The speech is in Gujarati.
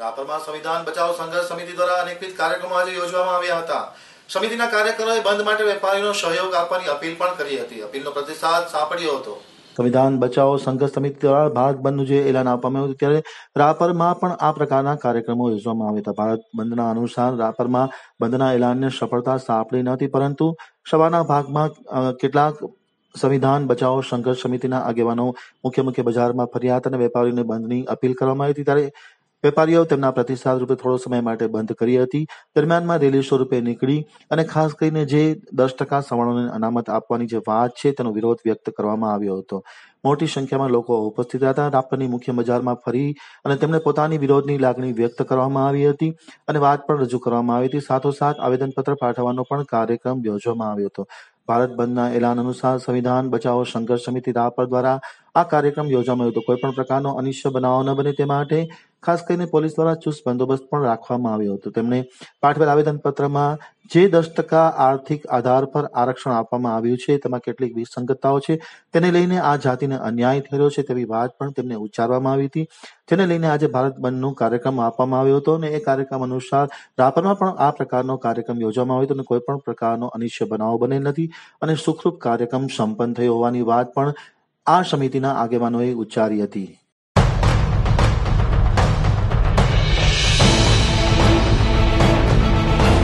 રાપરમાં સંવિધાન બચાવ સંઘર્ષ સમિતિ દ્વારા અનેકવિધ કાર્યક્રમો આજે યોજવામાં આવ્યા હતા. સમિતિના કાર્યકરોએ બંધ માટે વેપારીનો સહયોગ આપવાની અપીલ પણ કરી હતી. અપીલનો પ્રતિસાદ સાંપડ્યો હતો. સંવિધાન બચાવો સંઘર્ષ સમિતિ દ્વારા ભારત બંધનું જે એલાન આપવામાં આવ્યું ત્યારે રાપરમાં પણ આ પ્રકારના કાર્યક્રમો યોજવામાં આવ્યા હતા. ભારત બંધના અનુસાર રાપરમાં બંધના એલાનને સફળતા સાંપડી નથી પરંતુ સવારના ભાગમાં કેટલાક સંવિધાન બચાવો સંઘર્ષ સમિતિના આગેવાનો મુખ્ય મુખ્ય બજારમાં ફર્યા હતા અને વેપારીઓને બંધની અપીલ કરવામાં આવી હતી. ત્યારે વેપારીઓ તેમના પ્રતિસાદ રૂપે થોડો સમય માટે બંધ કરી હતી. દરમિયાનમાં રેલી સ્વરૂપે નીકળી અને ખાસ કરીને જે દસ ટકા સવર્ણોને અનામત આપવાની જે વાત છે તેનો વિરોધ વ્યક્ત કરવામાં આવ્યો હતો. મોટી સંખ્યામાં લોકો ઉપસ્થિત હતા. રાપરની મુખ્ય બજારમાં ફરી અને તેમણે પોતાની વિરોધની લાગણી વ્યક્ત કરવામાં આવી હતી અને વાત પણ રજૂ કરવામાં આવી હતી. સાથોસાથ આવેદનપત્ર પાઠવવાનો પણ કાર્યક્રમ યોજવામાં આવ્યો હતો. ભારત બંધના એલાન અનુસાર સંવિધાન બચાવો સંઘર્ષ સમિતિ રાપર દ્વારા આ કાર્યક્રમ યોજવામાં આવ્યો હતો. કોઈ પણ પ્રકારનો અનિશ્ચય બનાવ ન બને તે માટે ખાસ કરીને પોલીસ દ્વારા ચુસ્ત બંદોબસ્ત પણ રાખવામાં આવ્યો હતો. તેમણે પાઠવેલ આવેદનપત્રમાં જે દસ ટકા આર્થિક આધાર પર આરક્ષણ આપવામાં આવ્યું છે, તેમાં કેટલીક વિસંગતતાઓ છે. તેને લઈને આ જાતિને અન્યાય થયેલો છે તેવી વાત પણ તેમને ઉચ્ચારવામાં આવી હતી. જેને લઈને આજે ભારત બંધનો કાર્યક્રમ આપવામાં આવ્યો હતો અને એ કાર્યક્રમ અનુસાર રાપરમાં પણ આ પ્રકારનો કાર્યક્રમ યોજવામાં આવ્યો હતો અને કોઈ પણ પ્રકારનો અનિશ્ચય બનાવ બનેલ નથી અને સુખરૂપ કાર્યક્રમ સંપન્ન થયો હોવાની વાત પણ આ સમિતિના આગેવાનોએ ઉચ્ચારી હતી.